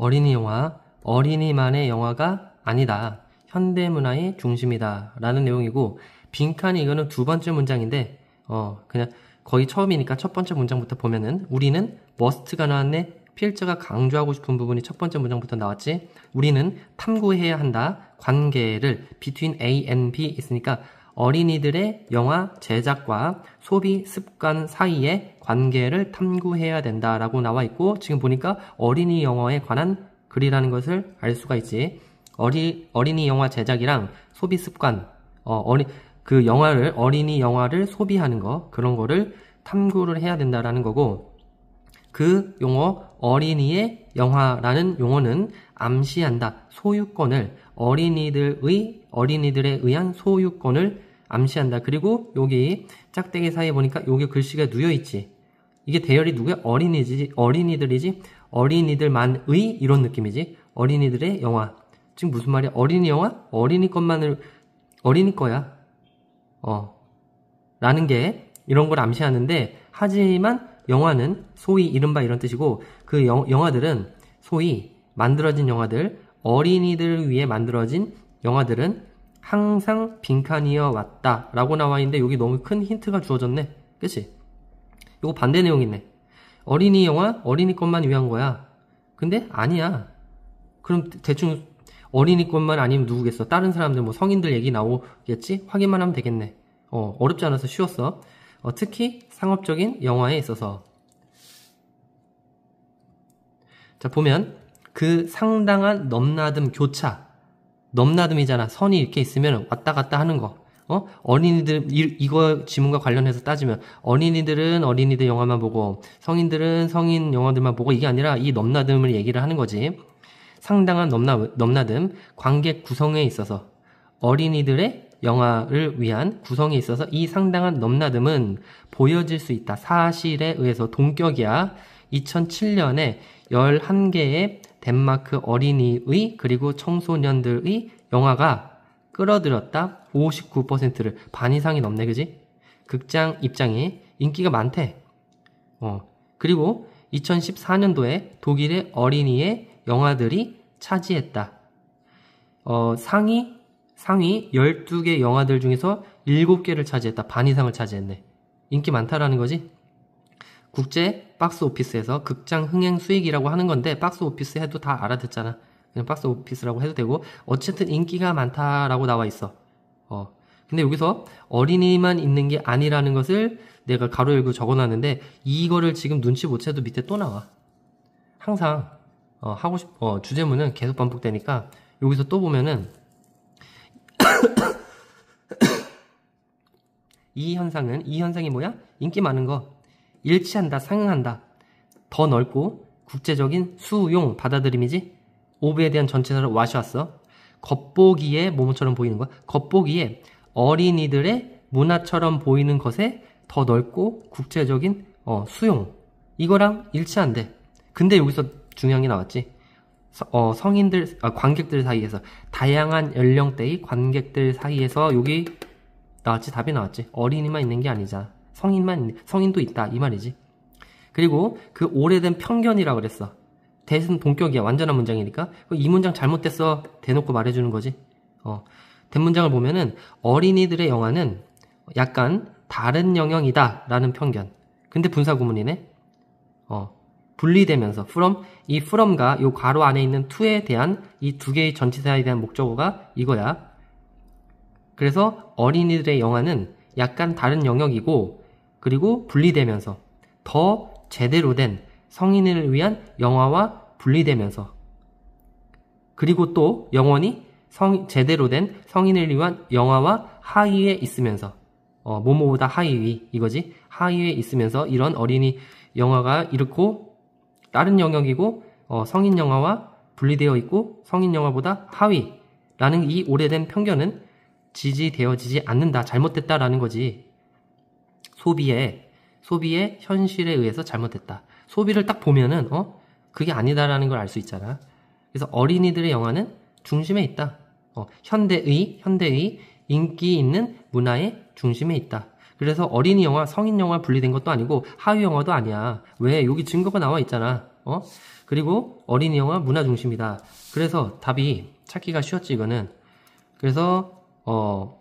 어린이 영화, 어린이만의 영화가 아니다. 현대 문화의 중심이다. 라는 내용이고, 빈칸이 이거는 두 번째 문장인데, 어, 그냥 거의 처음이니까 첫 번째 문장부터 보면은, 우리는 머스트가 나왔네. 필자가 강조하고 싶은 부분이 첫 번째 문장부터 나왔지. 우리는 탐구해야 한다. 관계를 between A and B 있으니까 어린이들의 영화 제작과 소비 습관 사이의 관계를 탐구해야 된다라고 나와 있고 지금 보니까 어린이 영화에 관한 글이라는 것을 알 수가 있지. 어리, 어린이 영화 제작이랑 소비 습관, 어, 어리, 그 영화를, 어린이 영화를 소비하는 거, 그런 거를 탐구를 해야 된다라는 거고, 그 용어, 어린이의 영화라는 용어는 암시한다. 소유권을, 어린이들의, 어린이들에 의한 소유권을 암시한다. 그리고 여기 짝대기 사이에 보니까 여기 글씨가 누여있지. 이게 대열이 누구야? 어린이지, 어린이들이지? 어린이들만의 이런 느낌이지. 어린이들의 영화. 지금 무슨 말이야? 어린이 영화? 어린이 것만을, 어린이 거야. 어. 라는 게 이런 걸 암시하는데, 하지만 영화는 소위 이른바 이런 뜻이고, 그 영, 영화들은 소위 만들어진 영화들, 어린이들을 위해 만들어진 영화들은 항상 빈칸이어 왔다. 라고 나와 있는데, 여기 너무 큰 힌트가 주어졌네. 그치? 이거 반대 내용 있네. 어린이 영화, 어린이 것만 위한 거야. 근데 아니야. 그럼 대충 어린이 것만 아니면 누구겠어? 다른 사람들 뭐 성인들 얘기 나오겠지? 확인만 하면 되겠네. 어, 어렵지 않아서 쉬웠어. 어, 특히 상업적인 영화에 있어서. 자, 보면 그 상당한 넘나듬 교차. 넘나듬이잖아. 선이 이렇게 있으면 왔다 갔다 하는 거. 어? 어린이들, 이, 이거 지문과 관련해서 따지면, 어린이들은 어린이들 영화만 보고, 성인들은 성인 영화들만 보고, 이게 아니라 이 넘나듬을 얘기를 하는 거지. 상당한 넘나, 넘나듬, 관객 구성에 있어서, 어린이들의 영화를 위한 구성에 있어서 이 상당한 넘나듬은 보여질 수 있다. 사실에 의해서 동격이야. 2007년에 11개의 덴마크 어린이의 그리고 청소년들의 영화가 끌어들였다 59%를 반 이상이 넘네 그지? 극장 입장이 인기가 많대. 어. 그리고 2014년도에 독일의 어린이의 영화들이 차지했다. 어, 상위 상위 12개 영화들 중에서 7개를 차지했다. 반 이상을 차지했네. 인기 많다라는 거지. 국제 박스 오피스에서 극장 흥행 수익이라고 하는 건데 박스 오피스 해도 다 알아듣잖아. 그냥 박스 오피스라고 해도 되고 어쨌든 인기가 많다라고 나와 있어. 어. 근데 여기서 어린이만 있는 게 아니라는 것을 내가 가로 열고 적어놨는데 이거를 지금 눈치 못 채도 밑에 또 나와. 항상 어, 하고 싶 어, 주제문은 계속 반복되니까 여기서 또 보면은 이 현상은 이 현상이 뭐야? 인기 많은 거 일치한다 상응한다 더 넓고 국제적인 수용 받아들임이지 오브에 대한 전체사를 와셔왔어. 겉보기에 뭐뭐처럼 보이는 거야. 겉보기에 어린이들의 문화처럼 보이는 것에 더 넓고 국제적인 어, 수용. 이거랑 일치한대. 근데 여기서 중요한 게 나왔지. 어, 성인들, 아, 관객들 사이에서 다양한 연령대의 관객들 사이에서 여기 나왔지 답이 나왔지. 어린이만 있는 게 아니잖아. 성인만 성인도 있다 이 말이지. 그리고 그 오래된 편견이라 그랬어. 대신 동격이야. 완전한 문장이니까. 이 문장 잘못됐어. 대놓고 말해주는 거지. 어. 대문장을 보면은 어린이들의 영화는 약간 다른 영역이다. 라는 편견. 근데 분사구문이네. 어. 분리되면서 from 이 from과 이 괄호 안에 있는 to에 대한 이 두 개의 전치사에 대한 목적어가 이거야. 그래서 어린이들의 영화는 약간 다른 영역이고 그리고 분리되면서 더 제대로 된 성인을 위한 영화와 분리되면서 그리고 또 영원히 성, 제대로 된 성인을 위한 영화와 하위에 있으면서 어, 모모보다 하위 이거지? 하위에 있으면서 이런 어린이 영화가 이렇고 다른 영역이고 어, 성인 영화와 분리되어 있고 성인 영화보다 하위라는 이 오래된 편견은 지지되어지지 않는다 잘못됐다라는 거지 소비에 소비의 현실에 의해서 잘못됐다 소비를 딱 보면은 어 그게 아니다라는 걸 알 수 있잖아. 그래서 어린이들의 영화는 중심에 있다. 어, 현대의 현대의 인기 있는 문화의 중심에 있다. 그래서 어린이 영화, 성인 영화 분리된 것도 아니고 하위 영화도 아니야. 왜? 여기 증거가 나와 있잖아. 어, 어? 그리고 어린이 영화 문화 중심이다. 그래서 답이 찾기가 쉬웠지 이거는. 그래서 어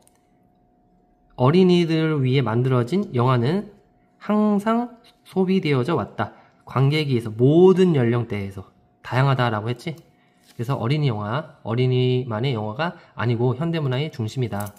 어린이들을 위해 만들어진 영화는 항상 소비되어져 왔다. 관객에 의해서 모든 연령대에서 다양하다라고 했지. 그래서 어린이 영화, 어린이만의 영화가 아니고 현대문화의 중심이다.